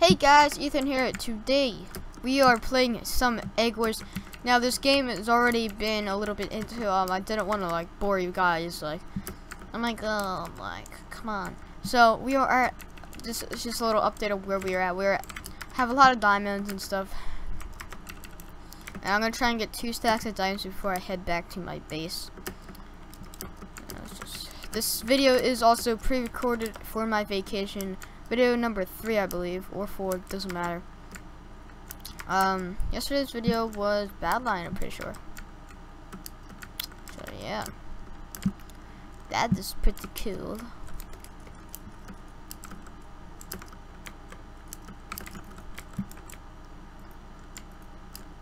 Hey guys, Ethan here. Today we are playing some Egg Wars. Now this game has already been a little bit into. Um, I didn't want to like bore you guys. Like, I'm like, oh, like, come on. So we are at just just a little update of where we are at. We're at, have a lot of diamonds and stuff. And I'm gonna try and get two stacks of diamonds before I head back to my base. Just, this video is also pre-recorded for my vacation. Video number three, I believe, or four, doesn't matter. Um, yesterday's video was Badlion, I'm pretty sure. So yeah, that is pretty cool.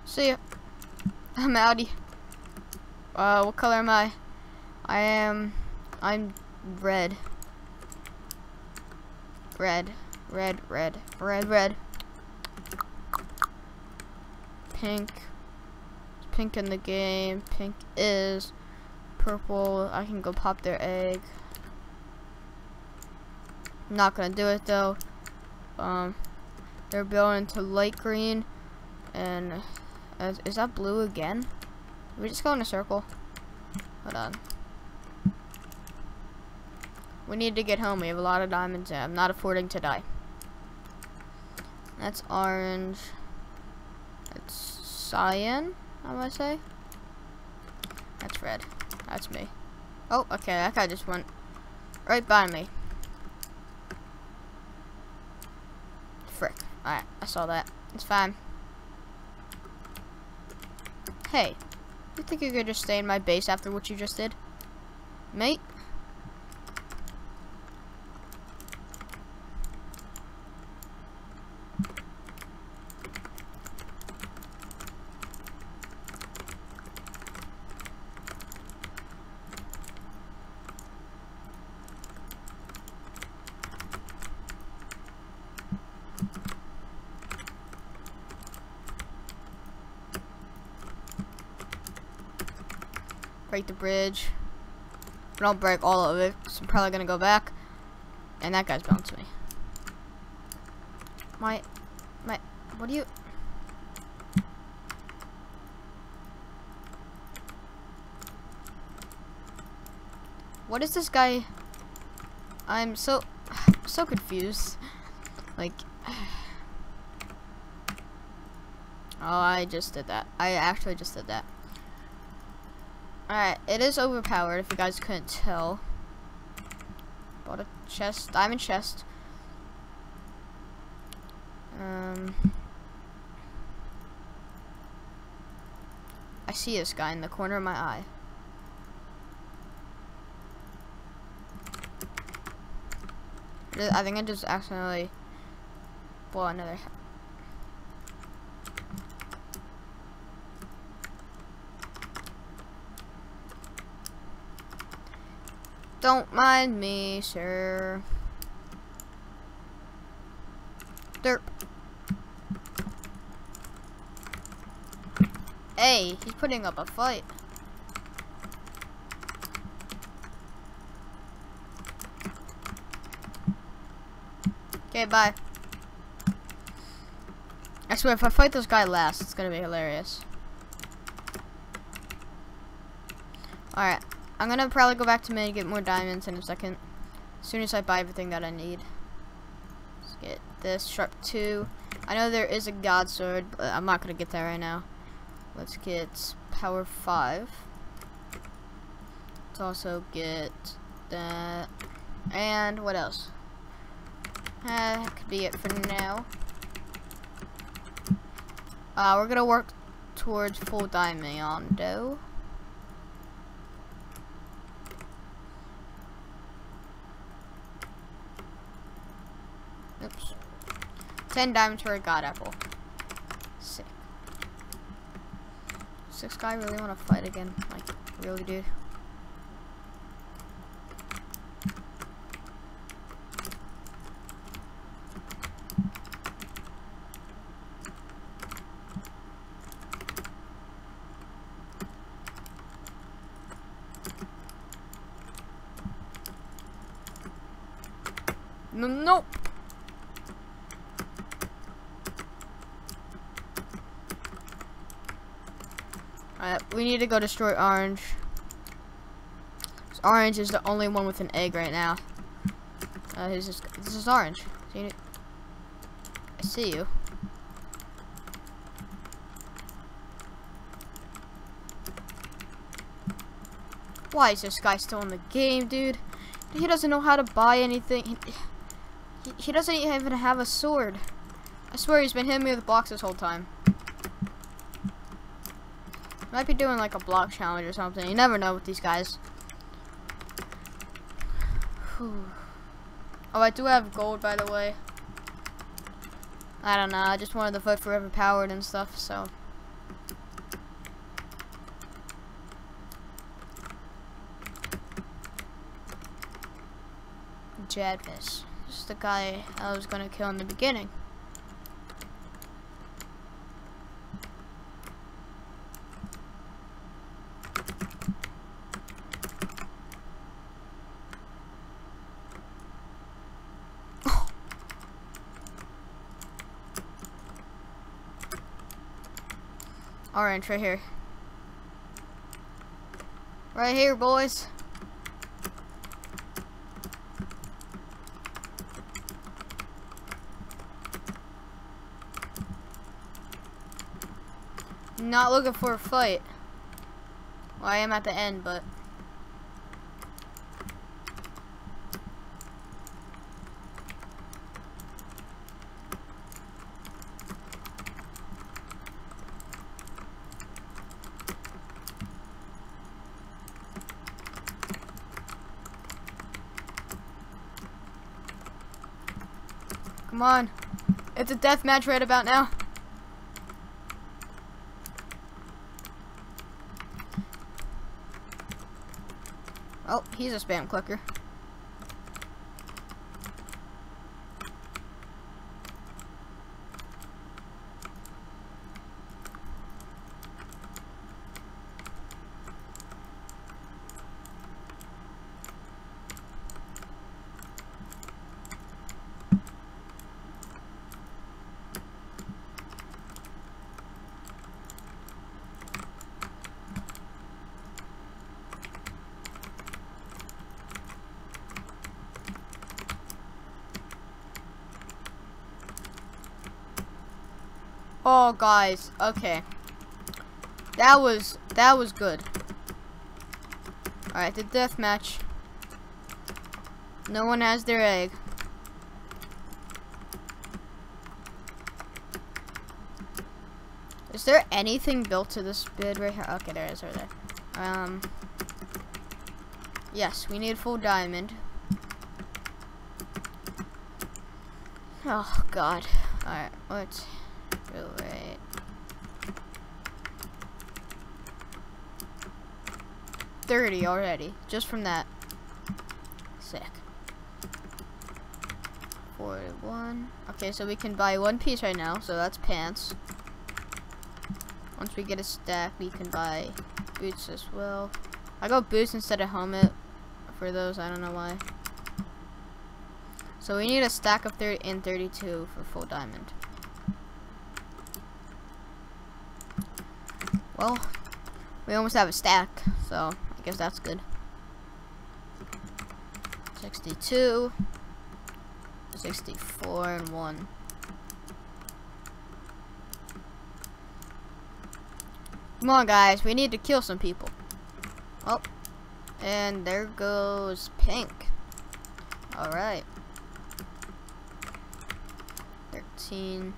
See ya. I'm outie. Uh, what color am I? I am, I'm red. Red, red, red, red, red. Pink. Pink in the game. Pink is purple. I can go pop their egg. I'm not gonna do it though. Um, they're building to light green, and uh, is that blue again? We just go in a circle. Hold on. We need to get home. We have a lot of diamonds I'm not affording to die. That's orange. That's cyan, I to say. That's red. That's me. Oh, okay, that guy just went right by me. Frick. Alright, I saw that. It's fine. Hey, you think you could just stay in my base after what you just did? Mate? Break the bridge. But don't break all of it, so I'm probably gonna go back. And that guy's bouncing me. My, my, what do you? What is this guy? I'm so, so confused. Like, oh, I just did that. I actually just did that. Alright, it is overpowered if you guys couldn't tell. Bought a chest, diamond chest. Um, I see this guy in the corner of my eye. I think I just accidentally bought another Don't mind me, sir. Derp. Hey, he's putting up a fight. Okay, bye. I swear, if I fight this guy last, it's gonna be hilarious. Alright. I'm gonna probably go back to mid and get more diamonds in a second. As soon as I buy everything that I need. Let's get this sharp two. I know there is a god sword, but I'm not gonna get that right now. Let's get power five. Let's also get that. And what else? Uh, that could be it for now. Uh, we're gonna work towards full diamond though. 10 diamonds for a god apple. Sick. Six guy really want to fight again? Like, really, dude? No, nope. Alright, we need to go destroy Orange. Orange is the only one with an egg right now. Uh, this is this is Orange. I see you. Why is this guy still in the game, dude? He doesn't know how to buy anything. He, he, he doesn't even have a sword. I swear he's been hitting me with blocks this whole time. Might be doing like a block challenge or something. You never know with these guys. oh, I do have gold, by the way. I don't know. I just wanted to vote for overpowered and stuff, so. Jadvis. This is the guy I was gonna kill in the beginning. Orange right here. Right here, boys. Not looking for a fight. Well, I am at the end, but... Come on. It's a death match right about now. Oh, he's a spam clicker. Oh, guys. Okay. That was, that was good. Alright, the death match. No one has their egg. Is there anything built to this bid right here? Okay, there is right there. Um, yes, we need full diamond. Oh, God. Alright, let's... 30 already, just from that. Sick. 41. Okay, so we can buy one piece right now, so that's pants. Once we get a stack, we can buy boots as well. I got boots instead of helmet for those, I don't know why. So we need a stack of 30 and 32 for full diamond. Well, we almost have a stack, so guess that's good. 62, 64, and 1. Come on, guys. We need to kill some people. Oh. And there goes pink. Alright. 13.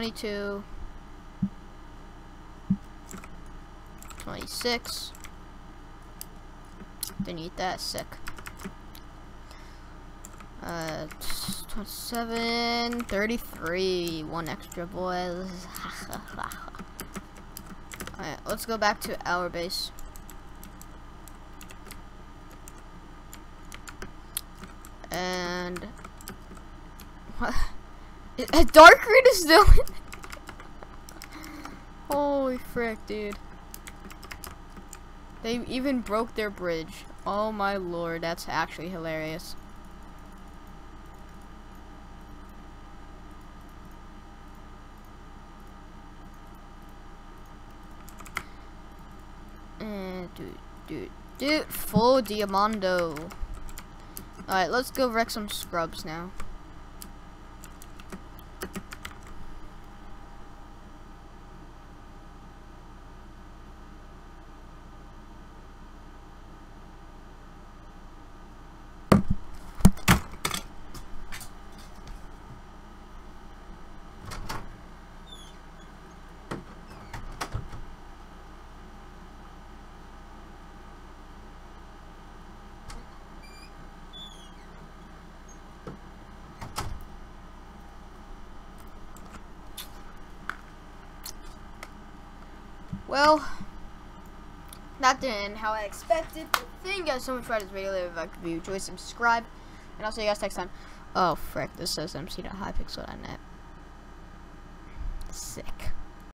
22, 26. Didn't eat that, sick. Uh, 27, 33, one extra boys. Alright, let's go back to our base. And, what? A Dark Reed is doing. Holy frick, dude. They even broke their bridge. Oh my lord, that's actually hilarious. And dude, dude, dude, full diamondo. Alright, let's go wreck some scrubs now. Well, that didn't end how I expected. Thank you guys so much for this video. If I could enjoy, subscribe, and I'll see you guys next time. Oh, frick, this says mc.hypixel.net. Sick.